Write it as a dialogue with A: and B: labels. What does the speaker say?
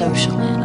A: social
B: end.